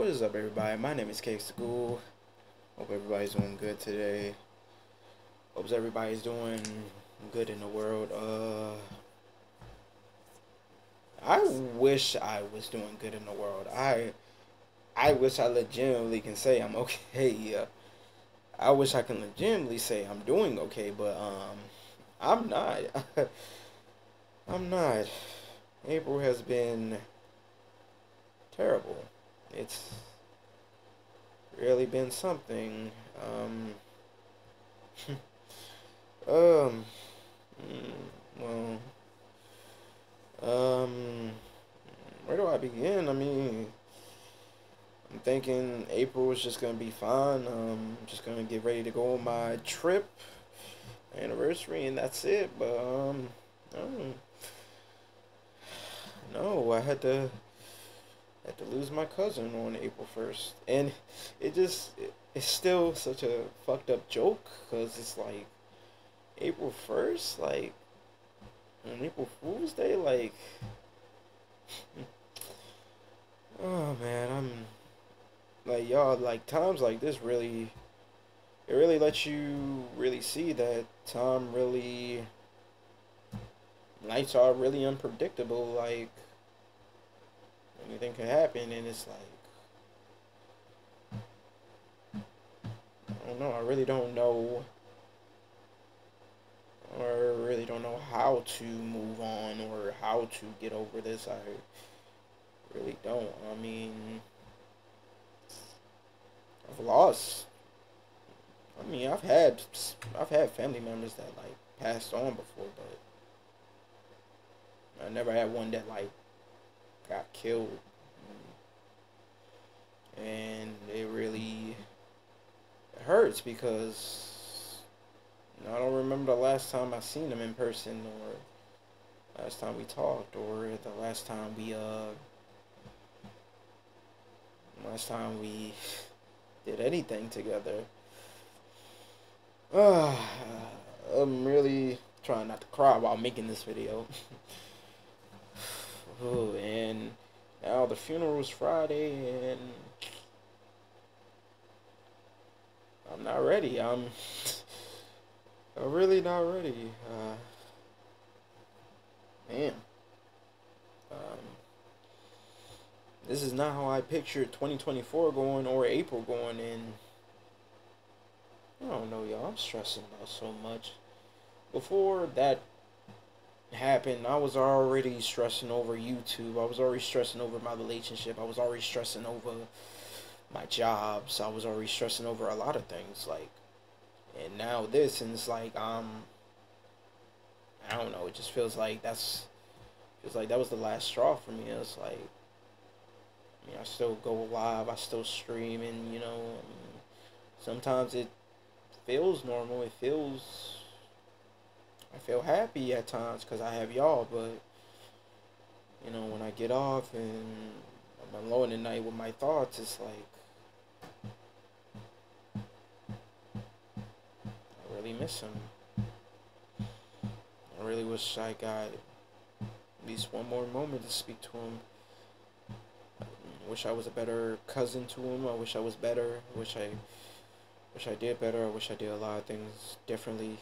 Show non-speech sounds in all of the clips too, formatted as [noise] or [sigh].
What is up, everybody? My name is KX Ghoul. Hope everybody's doing good today. Hope everybody's doing good in the world. Uh, I wish I was doing good in the world. I, I wish I legitimately can say I'm okay. Yeah, [laughs] I wish I can legitimately say I'm doing okay, but um, I'm not. [laughs] I'm not. April has been terrible. It's really been something. Um, [laughs] um, mm, well, um, where do I begin? I mean, I'm thinking April is just gonna be fine. Um, I'm just gonna get ready to go on my trip anniversary, and that's it. But um, no, [sighs] no, I had to had to lose my cousin on April 1st. And it just, it, it's still such a fucked up joke because it's like April 1st, like on April Fool's Day, like, [laughs] oh man, I'm like, y'all, like, times like this really, it really lets you really see that time really, nights are really unpredictable, like, anything could happen, and it's like, I don't know. I really don't know, or really don't know how to move on or how to get over this. I really don't. I mean, I've lost. I mean, I've had I've had family members that like passed on before, but I never had one that like got killed. And it really hurts because I don't remember the last time I seen him in person or last time we talked or the last time we uh last time we [laughs] did anything together. Uh, [sighs] I'm really trying not to cry while making this video. [laughs] Oh, and now the funeral is Friday, and I'm not ready. I'm, [laughs] I'm really not ready. Uh, man, um, this is not how I pictured 2024 going or April going, and I don't know, y'all. I'm stressing out so much. Before that happened, I was already stressing over YouTube. I was already stressing over my relationship. I was already stressing over my jobs. I was already stressing over a lot of things. Like, and now this, and it's like, um, I don't know. It just feels like that's, feels like that was the last straw for me. It's like, I mean, I still go live. I still stream, and you know, um, sometimes it feels normal. It feels I feel happy at times because I have y'all, but you know, when I get off and I'm alone at night with my thoughts, it's like I really miss him. I really wish I got at least one more moment to speak to him. I wish I was a better cousin to him. I wish I was better. I wish I wish I did better. I wish I did a lot of things differently.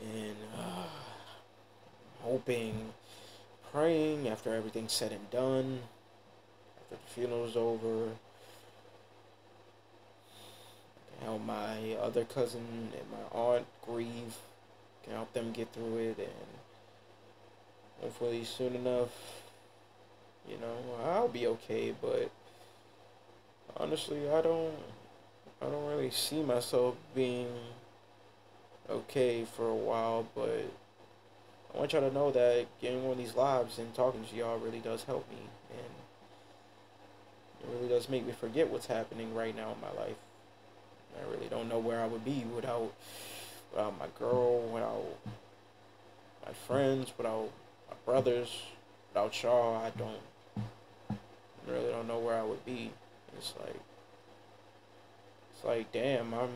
and uh, hoping, praying after everything's said and done, after the funeral's over, help my other cousin and my aunt grieve, can help them get through it, and hopefully soon enough, you know, I'll be okay. But honestly, I don't, I don't really see myself being okay for a while, but I want y'all to know that getting on these lives and talking to y'all really does help me, and it really does make me forget what's happening right now in my life. I really don't know where I would be without, without my girl, without my friends, without my brothers, without y'all. I don't I really don't know where I would be. It's like, it's like, damn, I'm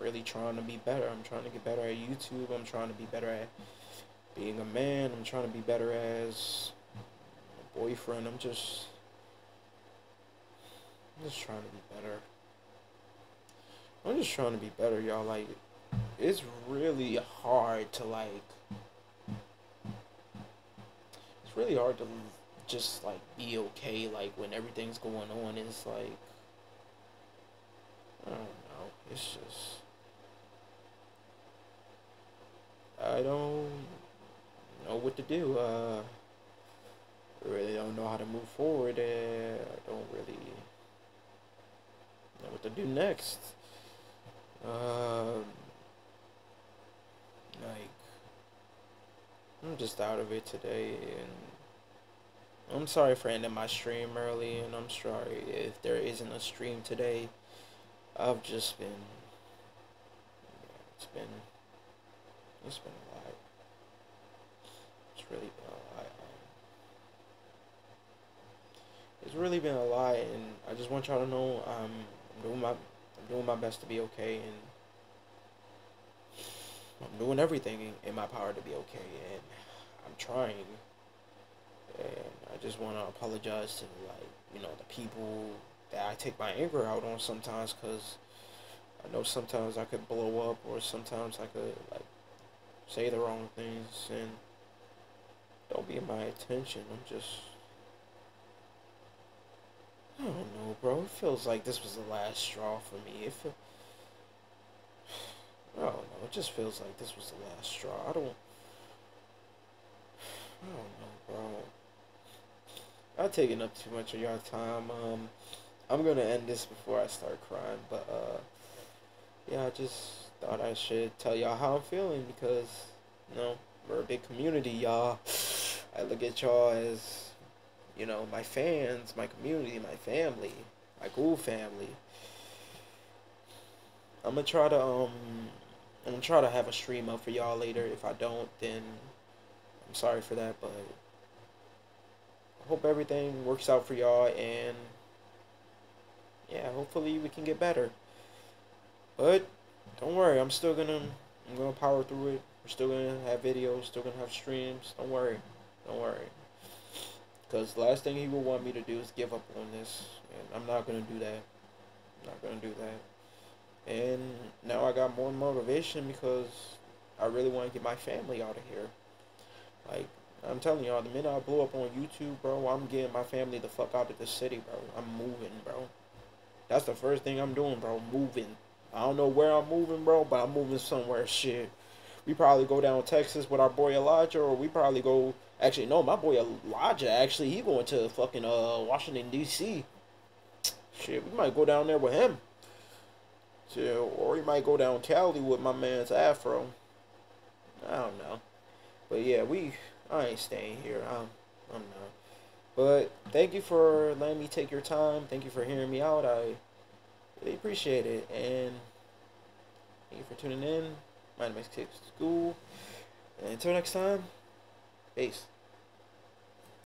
really trying to be better. I'm trying to get better at YouTube. I'm trying to be better at being a man. I'm trying to be better as a boyfriend. I'm just, I'm just trying to be better. I'm just trying to be better, y'all. Like, it's really hard to like. It's really hard to just like be okay. Like when everything's going on, it's like. I don't know. It's just. I don't know what to do. Uh, really don't know how to move forward. I don't really know what to do next. Um, like, I'm just out of it today, and I'm sorry for ending my stream early, and I'm sorry if there isn't a stream today. I've just been, it's been, it's been a lot. It's really been a lot. Um, it's really been a lot, and I just want y'all to know um, I'm doing my I'm doing my best to be okay, and I'm doing everything in my power to be okay, and I'm trying. And I just want to apologize to like you know the people that I take my anger out on sometimes, cause I know sometimes I could blow up, or sometimes I could like say the wrong things, and don't be my attention. I'm just I don't know, bro. It feels like this was the last straw for me. If I don't know. It just feels like this was the last straw. I don't. I don't know, bro. I've taken up too much of your time. Um, I'm gonna end this before I start crying, but uh, yeah, I just thought I should tell y'all how I'm feeling because, you know, we're a big community, y'all. I look at y'all as you know, my fans, my community, my family, my cool family. I'm gonna try to um I'm gonna try to have a stream up for y'all later. If I don't, then I'm sorry for that, but I hope everything works out for y'all and yeah, hopefully we can get better. But don't worry, I'm still gonna I'm gonna power through it. We're still gonna have videos, still gonna have streams. Don't worry. Don't worry. Because the last thing he would want me to do is give up on this. And I'm not to do that. I'm not to do that. And now I got more motivation because I really want to get my family out of here. Like, I'm telling y'all, the minute I blow up on YouTube, bro, I'm getting my family the fuck out of the city, bro. I'm moving, bro. That's the first thing I'm doing, bro. Moving. I don't know where I'm moving, bro, but I'm moving somewhere. Shit. We probably go down Texas with our boy Elijah, or we probably go Actually, no, my boy Elijah. Actually, he going to fucking uh Washington D.C. Shit, we might go down there with him. So, or he might go down Cali with my man's Afro. I don't know, but yeah, we. I ain't staying here. I'm. I'm not. But thank you for letting me take your time. Thank you for hearing me out. I really appreciate it. And thank you for tuning in. My name is KX Ghoul. And until next time. Peace.